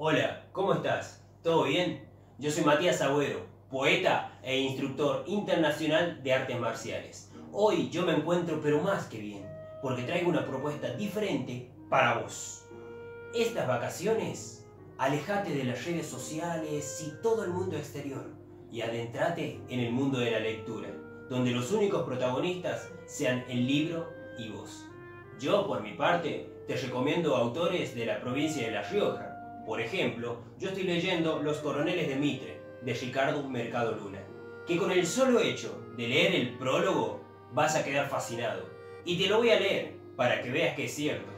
Hola, ¿cómo estás? ¿Todo bien? Yo soy Matías Agüero, poeta e instructor internacional de artes marciales. Hoy yo me encuentro pero más que bien, porque traigo una propuesta diferente para vos. Estas vacaciones, alejate de las redes sociales y todo el mundo exterior y adentrate en el mundo de la lectura, donde los únicos protagonistas sean el libro y vos. Yo, por mi parte, te recomiendo autores de la provincia de La Rioja. Por ejemplo, yo estoy leyendo Los Coroneles de Mitre, de Ricardo Mercado Luna, que con el solo hecho de leer el prólogo vas a quedar fascinado. Y te lo voy a leer para que veas que es cierto.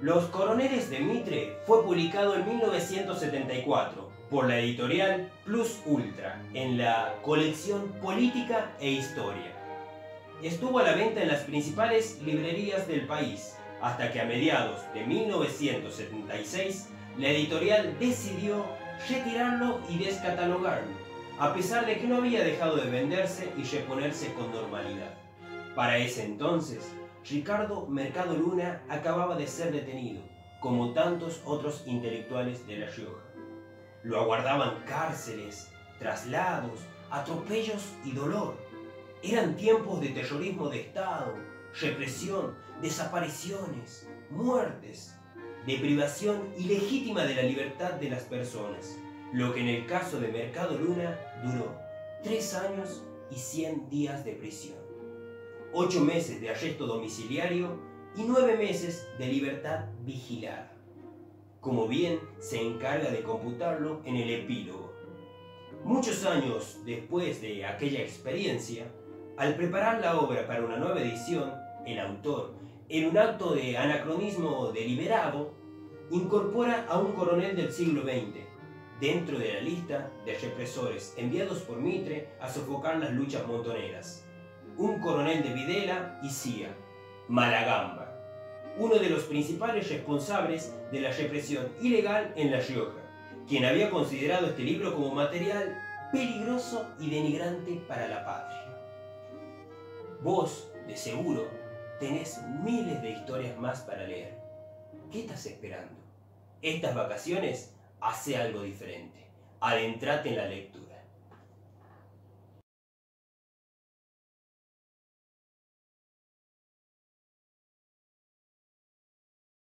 Los Coroneles de Mitre fue publicado en 1974 por la editorial Plus Ultra en la colección Política e Historia. Estuvo a la venta en las principales librerías del país hasta que a mediados de 1976 la editorial decidió retirarlo y descatalogarlo, a pesar de que no había dejado de venderse y reponerse con normalidad. Para ese entonces, Ricardo Mercado Luna acababa de ser detenido, como tantos otros intelectuales de La Rioja. Lo aguardaban cárceles, traslados, atropellos y dolor. Eran tiempos de terrorismo de Estado, represión, desapariciones, muertes, de privación ilegítima de la libertad de las personas, lo que en el caso de Mercado Luna duró tres años y cien días de prisión, ocho meses de arresto domiciliario y nueve meses de libertad vigilada, como bien se encarga de computarlo en el epílogo. Muchos años después de aquella experiencia, al preparar la obra para una nueva edición, el autor, en un acto de anacronismo deliberado, incorpora a un coronel del siglo XX dentro de la lista de represores enviados por Mitre a sofocar las luchas montoneras. Un coronel de Videla y Cía, Malagamba, uno de los principales responsables de la represión ilegal en La Rioja, quien había considerado este libro como material peligroso y denigrante para la patria. Vos, de seguro, tenés miles de historias más para leer. ¿Qué estás esperando? Estas vacaciones, hace algo diferente. Adentrate en la lectura.